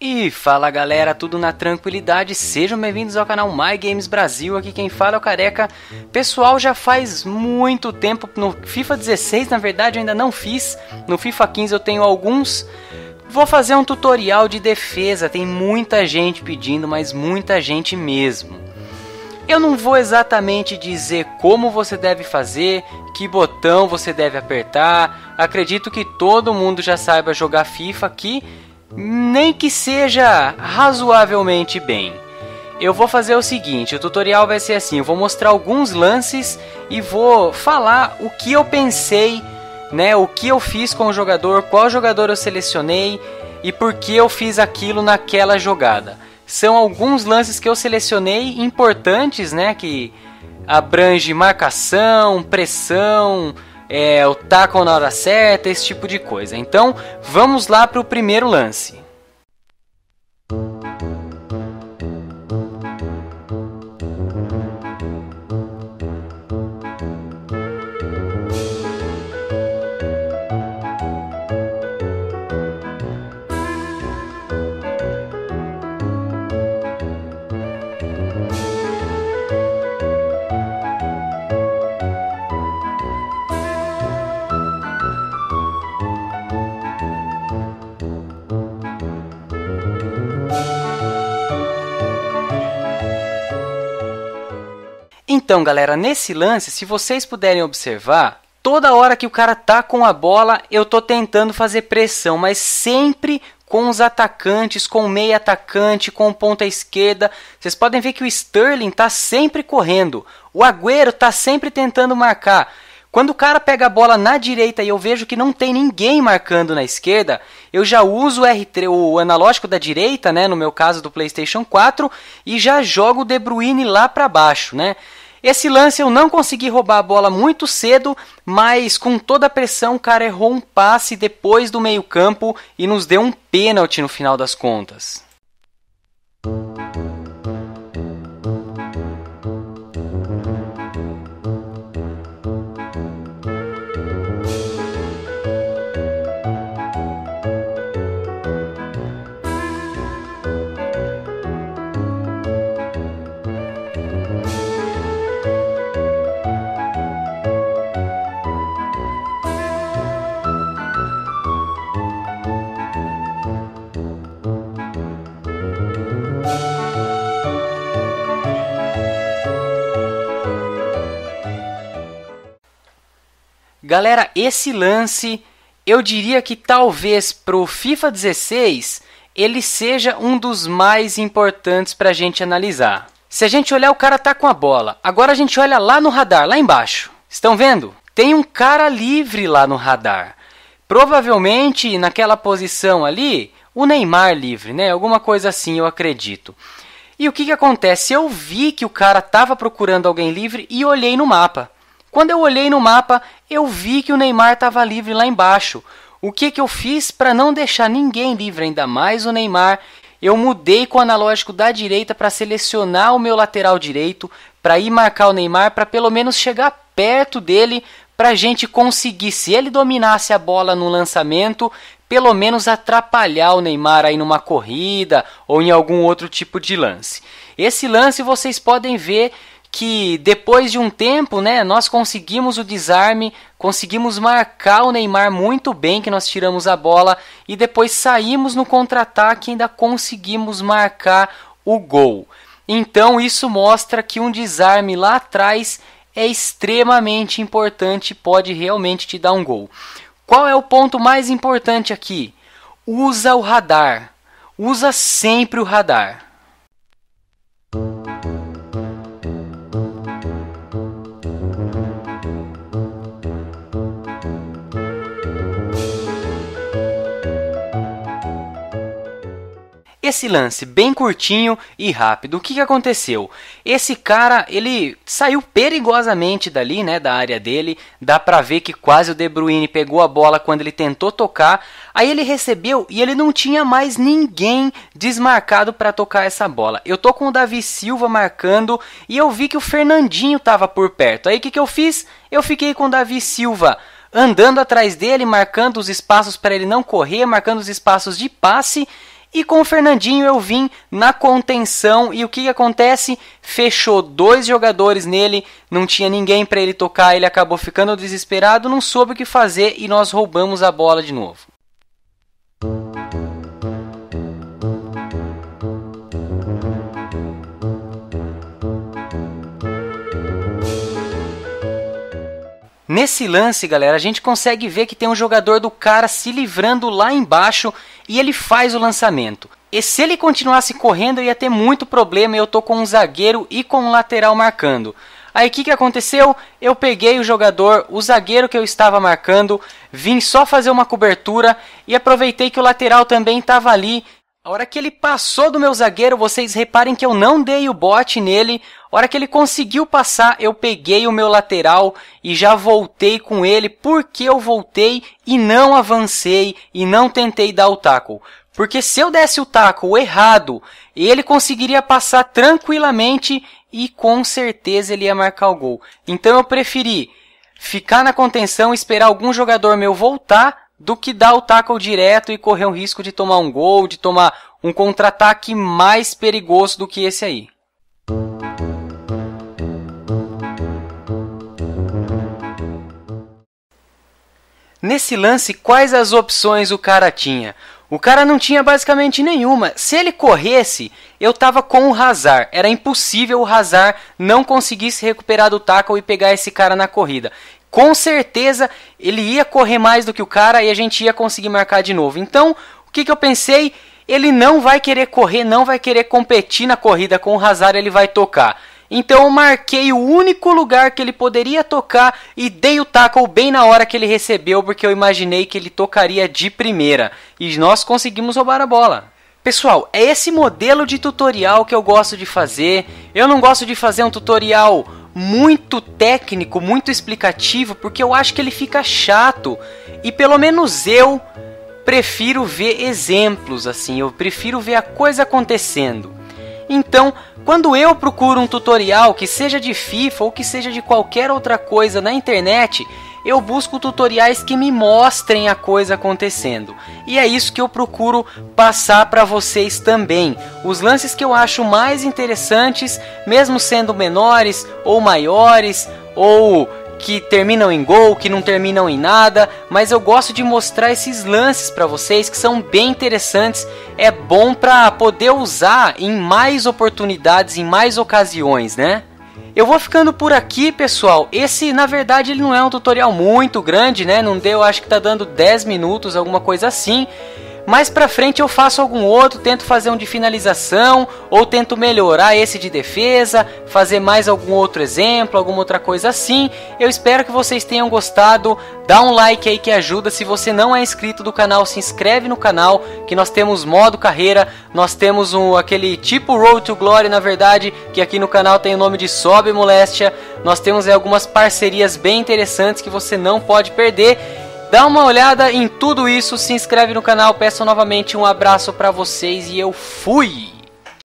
E fala galera, tudo na tranquilidade, sejam bem-vindos ao canal My Games Brasil, aqui quem fala é o Careca. Pessoal, já faz muito tempo, no FIFA 16 na verdade eu ainda não fiz, no FIFA 15 eu tenho alguns. Vou fazer um tutorial de defesa, tem muita gente pedindo, mas muita gente mesmo. Eu não vou exatamente dizer como você deve fazer, que botão você deve apertar, acredito que todo mundo já saiba jogar FIFA aqui, nem que seja razoavelmente bem. Eu vou fazer o seguinte, o tutorial vai ser assim, eu vou mostrar alguns lances e vou falar o que eu pensei, né, o que eu fiz com o jogador, qual jogador eu selecionei e por que eu fiz aquilo naquela jogada. São alguns lances que eu selecionei importantes, né, que abrange marcação, pressão, é, o taco na hora certa, esse tipo de coisa. Então, vamos lá para o primeiro lance. Então, galera, nesse lance, se vocês puderem observar, toda hora que o cara tá com a bola, eu tô tentando fazer pressão, mas sempre com os atacantes, com o meio atacante, com ponta esquerda. Vocês podem ver que o Sterling tá sempre correndo. O Agüero tá sempre tentando marcar. Quando o cara pega a bola na direita e eu vejo que não tem ninguém marcando na esquerda, eu já uso o R3, o analógico da direita, né, no meu caso do PlayStation 4, e já jogo o De Bruyne lá para baixo, né? Esse lance eu não consegui roubar a bola muito cedo, mas com toda a pressão o cara errou um passe depois do meio-campo e nos deu um pênalti no final das contas. Galera, esse lance eu diria que talvez pro FIFA 16 ele seja um dos mais importantes para a gente analisar. Se a gente olhar, o cara tá com a bola. Agora a gente olha lá no radar, lá embaixo. Estão vendo? Tem um cara livre lá no radar. Provavelmente naquela posição ali, o Neymar livre, né? Alguma coisa assim, eu acredito. E o que, que acontece? Eu vi que o cara estava procurando alguém livre e olhei no mapa. Quando eu olhei no mapa, eu vi que o Neymar estava livre lá embaixo. O que, que eu fiz para não deixar ninguém livre, ainda mais o Neymar? Eu mudei com o analógico da direita para selecionar o meu lateral direito, para ir marcar o Neymar, para pelo menos chegar perto dele, para a gente conseguir, se ele dominasse a bola no lançamento, pelo menos atrapalhar o Neymar aí numa corrida ou em algum outro tipo de lance. Esse lance vocês podem ver que depois de um tempo, né, nós conseguimos o desarme, conseguimos marcar o Neymar muito bem, que nós tiramos a bola e depois saímos no contra-ataque e ainda conseguimos marcar o gol. Então isso mostra que um desarme lá atrás é extremamente importante, pode realmente te dar um gol. Qual é o ponto mais importante aqui? Usa o radar. Usa sempre o radar. Esse lance bem curtinho e rápido, o que, que aconteceu? Esse cara, ele saiu perigosamente dali, né, da área dele. Dá pra ver que quase o De Bruyne pegou a bola quando ele tentou tocar. Aí ele recebeu e ele não tinha mais ninguém desmarcado para tocar essa bola. Eu tô com o Davi Silva marcando e eu vi que o Fernandinho tava por perto. Aí o que, que eu fiz? Eu fiquei com o Davi Silva andando atrás dele, marcando os espaços para ele não correr, marcando os espaços de passe E com o Fernandinho eu vim na contenção e o que, que acontece? Fechou dois jogadores nele, não tinha ninguém para ele tocar, ele acabou ficando desesperado, não soube o que fazer e nós roubamos a bola de novo. Nesse lance, galera, a gente consegue ver que tem um jogador do cara se livrando lá embaixo e ele faz o lançamento. E se ele continuasse correndo, ia ter muito problema. Eu tô com um zagueiro e com um lateral marcando. Aí o que, que aconteceu? Eu peguei o jogador, o zagueiro que eu estava marcando, vim só fazer uma cobertura e aproveitei que o lateral também estava ali a hora que ele passou do meu zagueiro, vocês reparem que eu não dei o bote nele. A hora que ele conseguiu passar, eu peguei o meu lateral e já voltei com ele. Porque eu voltei e não avancei e não tentei dar o tackle? Porque se eu desse o tackle errado, ele conseguiria passar tranquilamente e com certeza ele ia marcar o gol. Então eu preferi ficar na contenção, esperar algum jogador meu voltar do que dar o tackle direto e correr o risco de tomar um gol, de tomar um contra-ataque mais perigoso do que esse aí. Nesse lance, quais as opções o cara tinha? O cara não tinha basicamente nenhuma. Se ele corresse, eu tava com o Hazard. Era impossível o Hazard não conseguisse recuperar do tackle e pegar esse cara na corrida com certeza ele ia correr mais do que o cara e a gente ia conseguir marcar de novo. Então, o que, que eu pensei? Ele não vai querer correr, não vai querer competir na corrida com o Hazard, ele vai tocar. Então eu marquei o único lugar que ele poderia tocar e dei o tackle bem na hora que ele recebeu, porque eu imaginei que ele tocaria de primeira. E nós conseguimos roubar a bola. Pessoal, é esse modelo de tutorial que eu gosto de fazer. Eu não gosto de fazer um tutorial muito técnico, muito explicativo, porque eu acho que ele fica chato. E pelo menos eu prefiro ver exemplos assim, eu prefiro ver a coisa acontecendo. Então, quando eu procuro um tutorial que seja de FIFA ou que seja de qualquer outra coisa na internet, eu busco tutoriais que me mostrem a coisa acontecendo. E é isso que eu procuro passar para vocês também. Os lances que eu acho mais interessantes, mesmo sendo menores ou maiores, ou que terminam em gol, que não terminam em nada, mas eu gosto de mostrar esses lances para vocês que são bem interessantes. É bom para poder usar em mais oportunidades, em mais ocasiões, né? Eu vou ficando por aqui, pessoal. Esse, na verdade, ele não é um tutorial muito grande, né? Não deu, acho que tá dando 10 minutos, alguma coisa assim. Mais pra frente eu faço algum outro, tento fazer um de finalização, ou tento melhorar esse de defesa, fazer mais algum outro exemplo, alguma outra coisa assim. Eu espero que vocês tenham gostado. Dá um like aí que ajuda. Se você não é inscrito do canal, se inscreve no canal, que nós temos modo carreira, nós temos um, aquele tipo Road to Glory, na verdade, que aqui no canal tem o nome de Sobe Moléstia. Nós temos é, algumas parcerias bem interessantes que você não pode perder. Dá uma olhada em tudo isso, se inscreve no canal, peço novamente um abraço para vocês e eu fui!